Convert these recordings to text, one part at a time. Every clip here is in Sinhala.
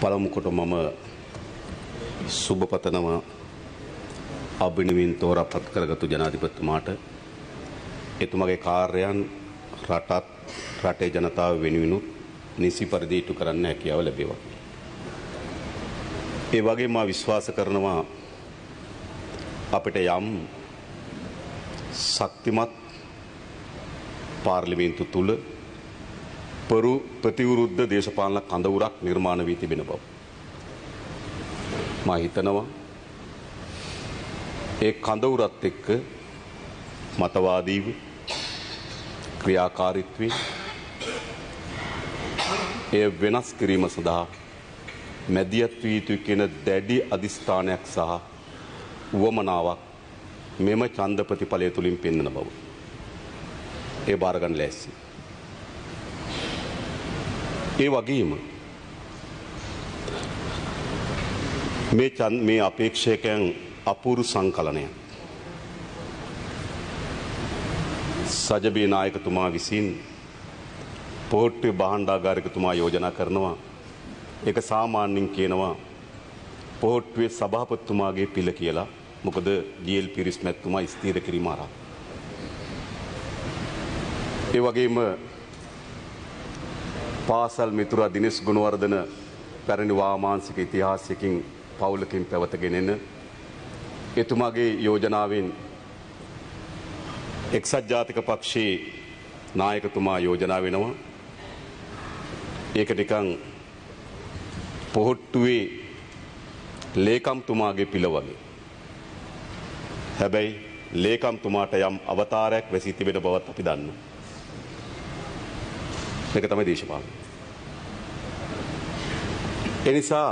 පළමුකොට මම සුභපතනවා අභිනවින් තෝරපත් කරගතු ජනාධිපතිතුමාට එතුමගේ කාර්යයන් රටත් රටේ ජනතාව වෙනුවෙනුත් නිසි පරිදි ඉටු කරන්න හැකියාව ලැබේවා. ඒ වගේ මා විශ්වාස කරනවා අපිට යම් ශක්තිමත් පාර්ලිමේන්තු තුළ පරු ප්‍රතිවරුද්ධ දේශපාලන කඳවුරක් නිර්මාණ වී තිබෙන බව. මා හිතනවා ඒ කඳවුරත් එක්ක මතවාදීව ක්‍රියාකාරිත්වය එය වෙනස් කිරීම සඳහා මැදිහත් වී යුතුයි කියන දැඩි අධිෂ්ඨානයක් සහ උවමනාවක් මෙම ඡන්ද ප්‍රතිඵලය තුලින් පෙන්වන බව. ඒ බාරගන්න ලෑස්ති. ඒ වගේම මේ චන් මේ අපේක්ෂකයන් අපූරු සංකලනයක්. සජබේ නායකතුමා විසින් පෝට්ටු බාණ්ඩාගාරිකතුමා යෝජනා කරනවා ඒක සාමාන්‍යයෙන් කියනවා පොහොට්ටුවේ සභාපතිතුමාගේ පිළ කියලා මොකද ජීල් පිරිස් මැත්තුමා ස්ථීර කිරීම ආරා. ඒ වගේම පාසල් මිතුරා දිනෙස් ගුණවර්ධන පැරණි වාමාංශික ඉතිහාසයකින් පවුලකින් පැවතගෙන එන එතුමාගේ යෝජනාවෙන් එක්සත් ජාතික පක්ෂයේ නායකතුමා යෝජනා වෙනවා ඒක නිකං පොහොට්ටුවේ ලේකම්තුමාගේ පිළ වගේ. හැබැයි ලේකම්තුමාට යම් අවතාරයක් වැසී තිබෙන බවත් අපි දන්න. එක තමයි දේශපාලන. එනිසා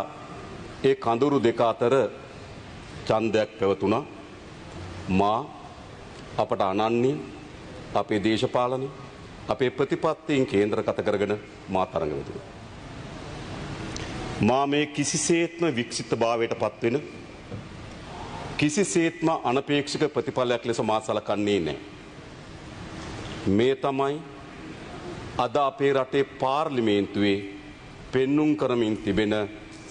ඒ කඳුරු දෙක අතර ඡන්දයක් පැවතුණා මා අපට අනන්‍ය අපේ දේශපාලනය අපේ ප්‍රතිපත්තීන් කේන්ද්‍රගත කරගෙන මා තරඟ වෙතුණා. මා මේ කිසිසේත්ම වික්ෂිත භාවයට පත්වෙන කිසිසේත්ම අනපේක්ෂක ප්‍රතිඵලයක් ලෙස මා සලකන්නේ නෑ. මේ තමයි අද අපේ රටේ පාර්ලිමේන්තුවේ පෙන්නුම් කරමින් තිබෙන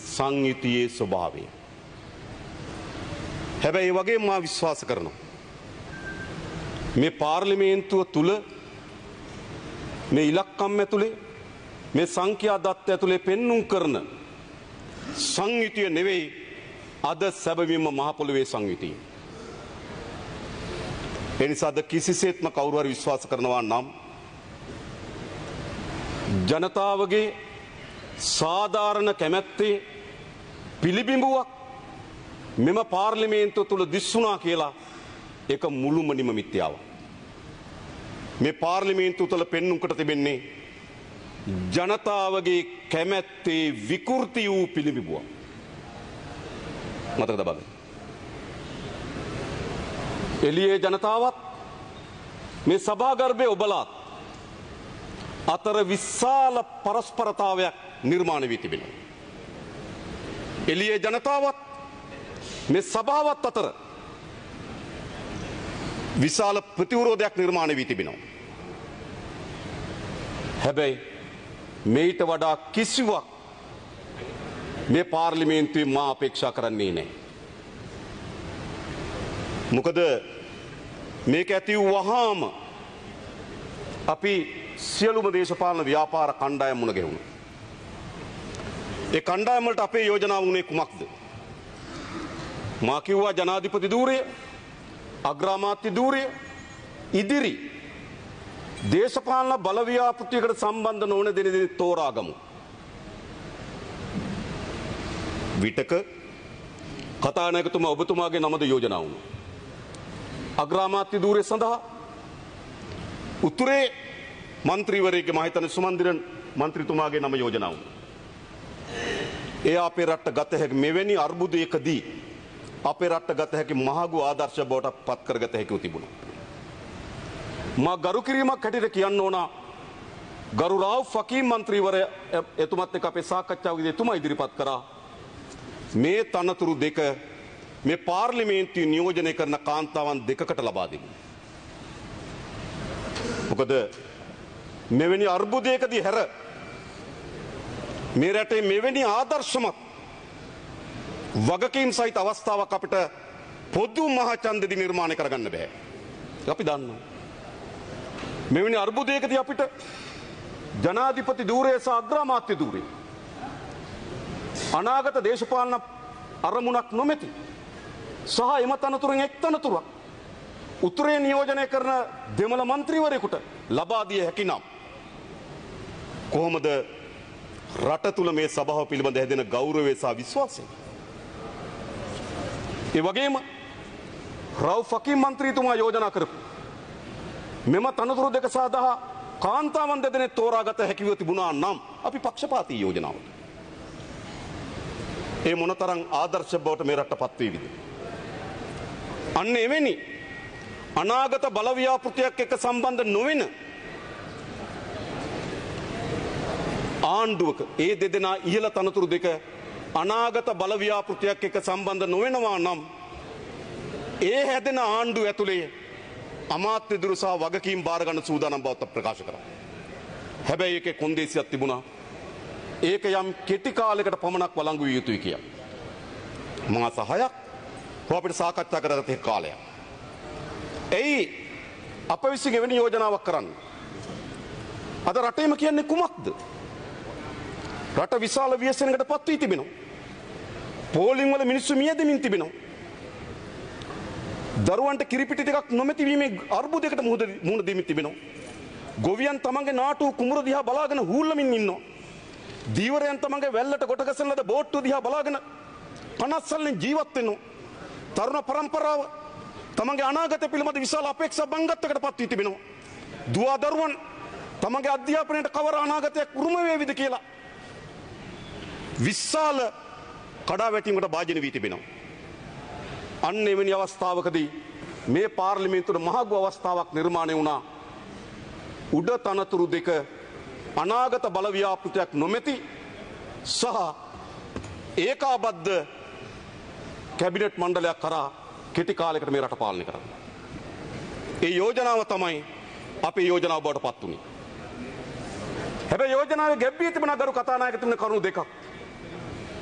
සංයුතියේ ස්වභාවය. හැබැයි වගේ මා විශ්වාස කරනවා. මේ පාර්ලිමේන්තුව තුළ මේ ඉලක්කම් ඇතුළේ මේ සංඛ්‍යා දත්ත ඇතුළේ පෙන්නුම් කරන සංයුතිය නෙවෙයි අද සැබවින්ම මහපොළොවේ සංයුතිය. එනිසාද කිසිසේත්ම කවුරුහරි විශ්වාස කරනවා නම් ජනතාවගේ සාධාරණ කැමැත්තේ පිළිබිඹුවක් මෙම පාර්ලිමේන්තුව තුළ දිස්සුනා කියලා එක මුළුමනිම මිත්‍යාව. මේ පාර්ලිමේන්තු තුළ පෙන්නුම්කට තිබෙන්නේ ජනතාවගේ කැමැත්තේ විකෘති වූ පිළිබිබුව. මතක තබන්න. එලියේ ජනතාවත් මේ සභාගර්භය ඔබලාත් අතර විශාල පරස්පරතාවයක් නිර්මාණ වී තිබෙන. එලියේ ජනතාවත් මේ සභාවත් අතර විශාල ප්‍රතිවරෝධයක් නිර්මාණ වී තිබෙනවා. හැබැයි මෙයිට වඩා කිසිවක් මේ පාර්ලිමේන්තුවේ මා අපේක්ෂා කරන්නේ නෑ. මොකද මේක ඇති වහාම අපි සියලුම දේශපාලන ව්‍යාපාර කණ්ඩායම් මුණ ගෙවුණු. ඒ කණ්ඩායමට අපේ යෝජනාව වුණේ කුමක්ද. මාකිව්වා ජනාධිපති දූරය අග්‍රාමාත්‍ය දූරය ඉදිරි දේශපාලන බලව්‍යාපෘතියකට සම්බන්ධ නොවන දෙනෙ තෝරාගමු. විටක කතානයකතුම ඔබතුමාගේ නමද යෝජනාවුණු. අග්‍රාමාත්‍ය දූරය සඳහා උතුරේ මන්ත්‍රීවරයක මහිතන සුමන්දිරන් මන්ත්‍රතුමාගේ නම යෝජනාව. ඒ අපේ රට්ට ගත හැකි මෙවැනි අර්බුදයකදී අපේ රට්ට ගත හැකි මහගු ආදර්ශ බෝට පත් කරගත හැකිව තිබුණ. මා ගරු කිරීමක් හැටිට කියන්න ඕන ගරු රාව් ෆකී මන්ත්‍රීවර එතුමත් එක අපේ සාකච්ඡාවගේ එතුමා ඉදිරිපත් කරා මේ තනතුරු දෙක මේ පාර්ලිමේන්තිය නියෝජනය කරන කාන්තාවන් දෙකකට ලබා දෙමු. මොකද මෙවැනි අර්බුදයකදී හැර මේ රටේ මෙවැනි ආදර්ශමත් වගකීම් සහිත අවස්ථාවක් අපිට පොදු මහචන්දදි නිර්මාණය කරගන්න බැහැ. අපි දන්න. මෙවැනි අර්බුදයකද අපිට ජනාධිපති දූරේ සහ අග්‍රාමාත්‍ය දූරේ. අනාගත දේශපාලන අරමුණක් නොමැති. සහ එම තනතුරෙන් එක් තනතුරක්. උතුරේ නියෝජනය කරන දෙමළ මන්ත්‍රීවරයකුට ලබාදිය හැකි නම්. කොහොමද රට තුළ මේ සභාව පිළිබඳ හැදෙන ගෞරවේ සහ විශ්වාසය. ඒ වගේම රව් ෆකී මන්ත්‍රීතුමා යෝජනා කරපු. මෙම තනතුරු දෙක සාදහා කාන්තාවන් දෙදෙනෙ තෝරාගත හැකිව තිබුණා නම් අපි පක්ෂපාතී යෝජනාවට. ඒ මොනතරං ආදර්ශ බවට මේ රට පත්වීවිද. අන්න එවැනි අනාගත බලව්‍යාපෘතියක් එක සම්බන්ධ නොවෙන ආණ්ඩුවක ඒ දෙදෙනා ඉහළ තනතුරු දෙක අනාගත බලව්‍යාපෘතියක් එක සම්බන්ධ නොවෙනවා නම් ඒ හැදෙන ආණ්ඩු ඇතුළේ අමාත්‍ය දුරසා වගකීම් භාරගන්න සූදානම් බවත ප්‍රකාශ කර. හැබැයි එක කොන්දේසියක් තිබුණා ඒක යම් කෙටි කාලෙකට පමණක් වළංගු විය යුතුයි කිය. මාස හයක් අපිට සාකච්ඡා කරගත කාලයක්. ඇයි අප විසින් එවැනි යෝජනාවක් කරන්න. අද රටේම කියන්නේ කුමක්ද. රට විශාල වියසනකට පත්වී තිබෙනවා. පෝලිංවල මිනිස්සු මියදමින් තිබෙනවා. දරුවන්ට කිරිපිටි දෙකක් නොමැතිවීමේ අර්බුදයකට මුහුණ දෙමි තිබෙනවා. ගොවියන් තමන්ගේ නාටු කුමර දිහා බලාගෙන හූල්ලමින් ඉන්නවා. දීවරයන් තමන්ගේ වැල්ලට ගොටගසන ලද බෝට්ටු දිහා බලාගෙන පනස්සල්ලෙන් ජීවත් වෙනවා. තරුණ පරම්පරාව තමන්ගේ අනාගත පිළිබඳ විශාල අපේක්ෂා බංගත්තකට පත් වී තිබෙනවා. දුවා දරුවන් තමන්ගේ අධ්‍යාපනයට කවර අනාගතයක් උරුම වේවිද කියලා. විශාල කඩා වැටීමට භාජන වී තිබෙනවා. අන්න එවැනි අවස්ථාවකදී මේ පාර්ලිමේන්තුවට මහගු අවස්ථාවක් නිර්මාණය වුණා. උඩ තනතුරු දෙක අනාගත බලව්‍යාපෘතයක් නොමැති සහ ඒකාබද්ධ කැබිනට් මණ්ඩලයක් කරා කෙටි කාලෙකට මේ රට පාලනය කරන්න. ඒ යෝජනාව තමයි අපේ යෝජනාව බවට පත් වුණේ. හැබැයි යෝජනාව ගැබ්බී තිබෙන ගරු කතානායක තිබෙන කරුණු දෙකක්.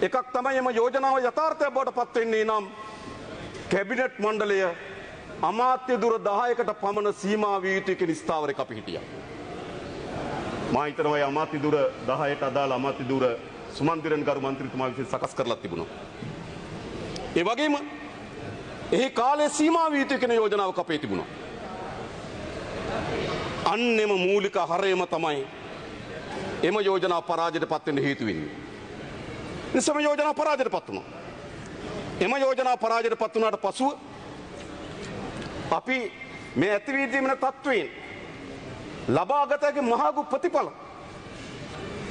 එකක් තමයි එම යෝජනාව යථාර්ථයක් බවට පත් වෙන්නේ නම් කැබිනට් මණ්ඩලය අමාත්‍ය දුර 10කට පමණ සීමා විය යුතු කියන ස්ථාවරයක අපි හිටියා. මා හිතනවා ඒ අමාත්‍ය දුර 10ට අදාළ අමාත්‍ය දුර සුමන්දිරන් ගරු මන්ත්‍රීතුමා විසින් සකස් කරලා තිබුණා. ඒ වගේම එහි කාලේ සීමා විය යුතු කියන යෝජනාවක් අපේ තිබුණා. අන්නෙම මූලික හරයම තමයි එම යෝජනා පරාජයට පත් වෙන්න හේතු වෙන්නේ. නිසම යෝජනා පරාජයට පත් වුණා. එම යෝජනා පරාජයට පත් වුණාට පසුව අපි මේ ඇතිවී තිබෙන තත්වයෙන් ලබාගතගේ මහගු ප්‍රතිඵල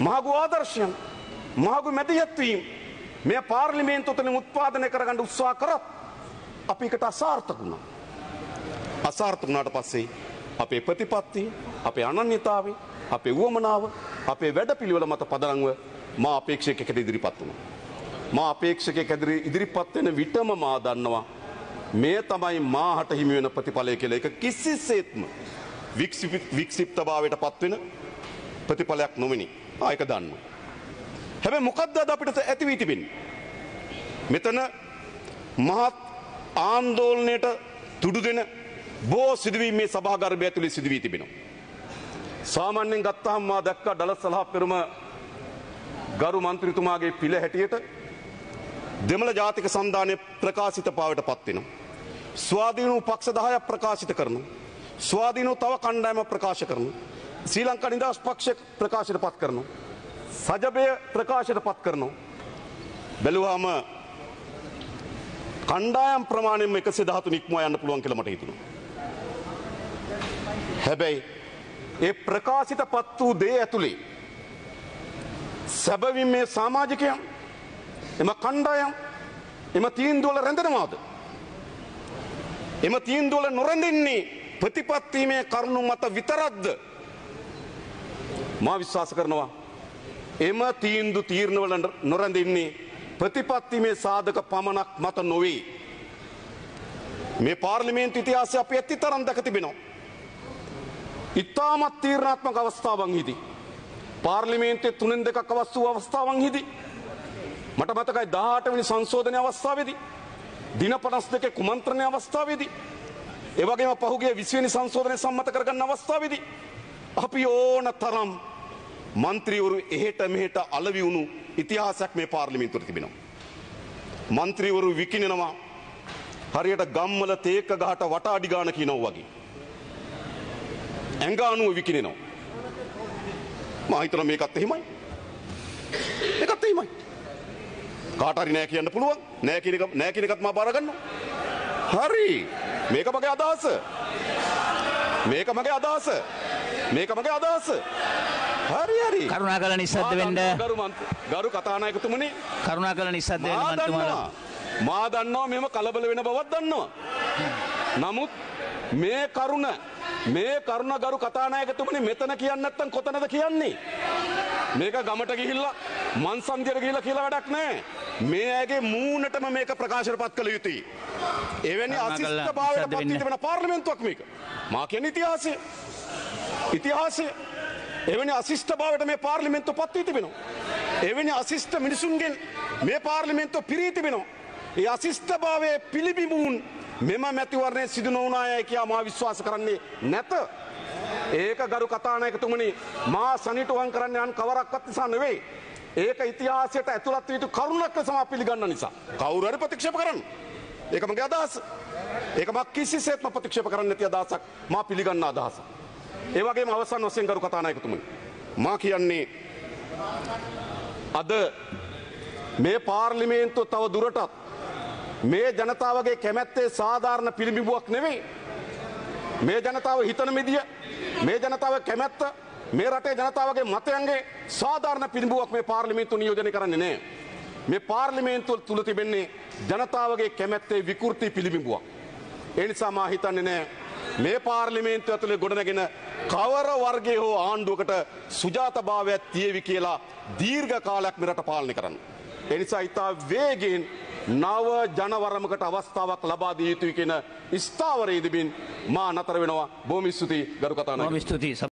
මහගු ආදර්ශයන් මහගු මැදිහත්වීම් මේ පාර්ලිමේන්තු තුළින් උත්පාදනය කරගන්න උත්සාහ කරත් අපි එකට අසාර්ථක වුණා. අසාර්ථක වුණාට පස්සේ අපේ ප්‍රතිපත්තිය, අපේ අනන්‍යතාවය, අපේ උවමනාව, අපේ වැඩපිළිවෙල මත පදනම්ව මා අපේක්ෂකයෙකුට ඉදිරිපත් වුණා. මා අපේක්ෂකයෙක් ඇදිරි ඉදිරිපත් වෙන විටම මා දන්නවා මේ තමයි මාහට හිමි වෙන ප්‍රතිඵලය කියලා. ඒක කිසිසේත්ම වික්ෂිප්තභාවයට පත්වෙන ප්‍රතිඵලයක් නොවෙනි. ආයක දන්න. හැබැයි මොකක්ද අද අපිට ඇති වී තිබෙන්නේ? මෙතන මහත් ආන්දෝලනයට තුඩු දෙන බෝ සිදුවීම් මේ සභාගර්භය ඇතුලේ සිදු වී තිබෙනවා. සාමාන්‍යයෙන් ගත්තාම මා දැක්කා ඩලස් සලහ පෙරම ගරු මන්ත්‍රීතුමාගේ පිළ හැටියට දෙමළ ජාතික සන්ධානය ප්‍රකාශිත පාවට පත්වෙනවා. ස්වාධීනූ පක්ෂ දහයක් ප්‍රකාශිත කරනවා. ස්වාධීනෝ තව කණ්ඩායම ප්‍රකාශ කරනු. ශ්‍රී ලංකා නිදහස් පක්ෂ ප්‍රකාශයට පත් කරනු. සජබය ප්‍රකාශයට පත් කරනු. බැලුවාම කණ්ඩායම් ප්‍රමාණයෙන් එක සිදහතු නික්ම යන්න පුළුවන් කියලමට හිතුණු. හැබැයි ඒ ප්‍රකාශිත පත් වූ දේ ඇතුළේ සැබවින් මේ සාමාජිකයන් එම කණ්ඩායම් එම තීන්දුවල රැඳෙනවාද. එම තීන්දුවල නොරැඳෙන්නේ ප්‍රතිපත්වීමේ කරුණු මත විතරක්ද මා විශ්වාස කරනවා එම තීන්දු තීරණවල නොරැඳෙන්නේ ප්‍රතිපත්තිමේ සාධක පමණක් මත නොවේ. මේ පාර්ලිමේන්තු ඉතිහාසය අපි ඇති තරම් දැක තිබෙනවා. ඉතාමත් තීරණාත්මක අවස්ථාවන් හිදී. පාර්ලිමේන්තේ තුනෙන් දෙකක් අවස්තු අවස්ථාවන් හිදී. මට මතකයි දාහටවනි සංශෝධනය අවස්ථාවේදී. දින පනස් දෙක කුමන්ත්‍රණය අවස්ථාවේදී. ඒවගේම පහුගේ විශ්වනි සංශෝධනය සම්මත කරගන්න අවස්ථාවේදී. අපි ඕන තරම් මන්ත්‍රීවරු එහෙට මෙහෙට අලවිවුණු ඉතිහාසයක් මේ පාර්ලිමින්තුර තිබෙනවා. මන්ත්‍රීවරු විකිනෙනවා හරියට ගම්මල තේක ගහට වට අඩිගාන කියනව වගේ. ඇංගානුව විකිනෙනවා. මහිතන මේකත් එහෙමයි. එකත් එහෙමයි. කාටරි නෑ කියන්න පුළුවන් නෑකිනක නෑකිනකත්ම බාරගන්න. හරි මේක මගේ අදහස. මේක මගේ අදහස. මේක මගේ අදහස. හරි හරි. කරුණා කල නිසද්ද වෙන්ඩ ගරු කතානායකතුමනි කරුණා කල නිසද්ද වෙන්න මා මන්තුමාලා දන්නවා. මා දන්නවා මෙම කලබල වෙන බවත් දන්නවා. නමුත් මේ කරුණ මේ කරුණ ගරු කතානායකතුමනි මෙතන කියන්න නැත්තම් කොතනද කියන්නේ. මේක ගමට ගිහිල්ලා මන්සන්දියට ගිහිල්ලා කියලා වැඩක් නැහැ. මේ ඇගේ මූණටම මේක ප්‍රකාශයට පත් කළ යුතුයි. එවැනි කරුණා කළා අසිෂ්ඨ භාවයට නිසද්ද පත්. වෙන පාර්ලිමේන්තුවක් මේක. මා කියන්නේ ඉතිහාසය. ඉතිහාසය එවැනි අසිෂ්ඨ භාවට මේ පාර්ලිමෙන්තු පත්වී තිබෙනවා. එවැනි අසිෂ්ඨ මිනිසුන්ගෙන් මේ පාර්ලිමෙන්තු පිරී තිබෙනවා. ඒ අසිෂ්ඨ භාවය පිළිබිඹූන් මෙම මැතිවරණය සිදු නොවනායයි කියා මා විශ්වාස කරන්නේ නැත. ඒක ගරු කතානායකතුමනි මා සනිටුවන් කරන්න යන් කවරක්වත් නිසා නෙවෙයි. ඒක ඉතිහාසයට ඇතුළත් වීතු කරුණක් ලෙස මා පිළිගන්න නිසා. කවුරු හරි ප්‍රතික්ෂේප කරන්න. ඒක මගේ අදහස. ඒක මා කිසිසේත්ම ප්‍රතික්ෂේප කරන්න නැති අදහසක් මා පිළිගන්න අදහස. ඒ වගේම අවසන් වශයෙන් ගරු කතානායකතුමනි මා කියන්නේ අද මේ පාර්ලිමේන්තුව තව දුරටත් මේ ජනතාවගේ කැමැත්තේ සාධාරණ පිළිබිබුවක් නෙවෙයි. මේ ජනතාව හිතන මිදිය මේ ජනතාව කැමැත්ත මේ රටේ ජනතාවගේ මතයන්ගේ සාධාරණ පිළිබුවක් මේ පාර්ලිමේන්තු නියෝජනය කරන්නේ නෑ. මේ පාර්ලිමේන්තුව තුළ තිබෙන්නේ ජනතාවගේ කැමැත්තේ විකෘති පිළිබිඹුවක්. එනිසා මා හිතන්නේ නෑ මේ පාර්ලිමේන්තුව ඇතුළේ ගොඩනගෙන කවර වර්ගය හෝ ආණ්ඩුවකට සුජාතභාවයක් තියවි කියලා දීර්ඝ කාලයක් මෙරට පාලනය කරන්න. එනිසා ඉතා වේගෙන් නව ජනවරමකට අවස්ථාවක් ලබා දී යුතුයි කියන ස්ථාවරයේදබින් මා නතර වෙනවා. බෝමිස්තුති ගරු කතාන. ස්තුතියි.